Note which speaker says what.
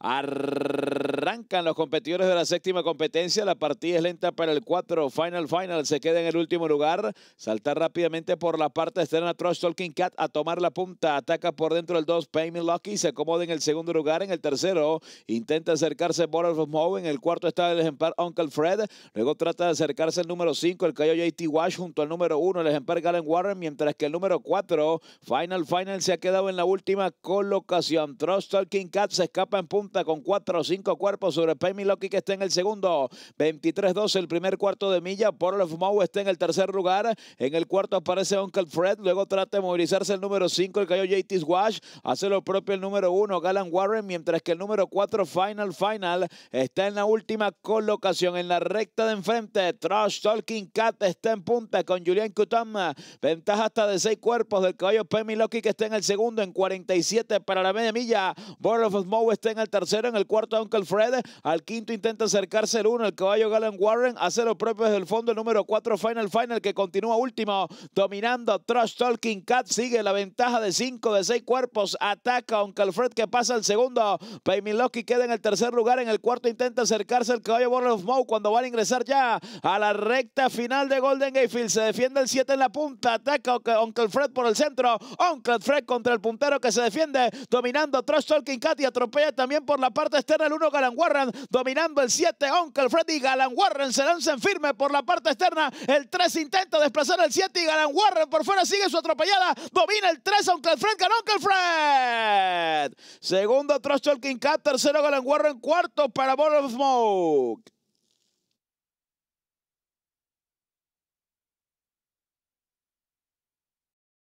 Speaker 1: Arrancan los competidores de la séptima competencia. La partida es lenta para el 4. Final Final se queda en el último lugar. Salta rápidamente por la parte externa. Trust Talking Cat a tomar la punta. Ataca por dentro el 2. Pay Me Lucky. Se acomoda en el segundo lugar. En el tercero intenta acercarse Bottle of Moe. En el cuarto está el ejemplar Uncle Fred. Luego trata de acercarse el número 5. El Cayo JT Wash junto al número 1. El ejemplar Galen Warren. Mientras que el número 4. Final Final se ha quedado en la última colocación. Trust Talking Cat se escapa en punta con 4 o 5 cuerpos sobre Pay Lucky que está en el segundo. 23-12 el primer cuarto de milla. Bottle of Moe está en el tercer lugar. En el cuarto aparece Uncle Fred. Luego trata de movilizarse el número 5. El Cayo JT Wash. Hace lo propio el número 1. Galen Warren. Mientras que el número 4 Final Final está en la última colocación. En la recta de enfrente. Trash Talking Cat está en punta con Julian Kutama. Ventaja hasta de 6 cuerpos del caballo Pemi Loki que está en el segundo en 47 para la media milla. Border of Moe está en el tercero. En el cuarto Uncle Fred. Al quinto intenta acercarse el uno. El caballo Galen Warren hace lo propio desde el fondo. El número 4 Final Final que continúa último. Dominando Trash Talking Cat. Sigue la ventaja de 5 de 6 cuerpos. Ataca Uncle Fred que pasa al segundo. Pemi Loki queda en el tercer lugar. En el cuarto intenta acercarse el caballo Border of Moe cuando van a ingresar ya a la recta final de Golden Gate Field. Se defiende el 7 en la punta. Ataca Uncle Fred por el centro. Uncle Fred contra el puntero que se defiende. Dominando Trash Talking Cat y atropella también por la parte externa el 1 Galan Warren. Dominando el 7 Uncle Fred y Galan Warren se lanzan firme por la parte externa. El 3 intenta desplazar el 7 y Galan Warren por fuera sigue su atropellada. Domina el 3 Uncle Fred. Ganó Uncle Fred. Segundo Trash Talking Cat. Tercero Galan Warren. Cuarto para Ball of Smoke.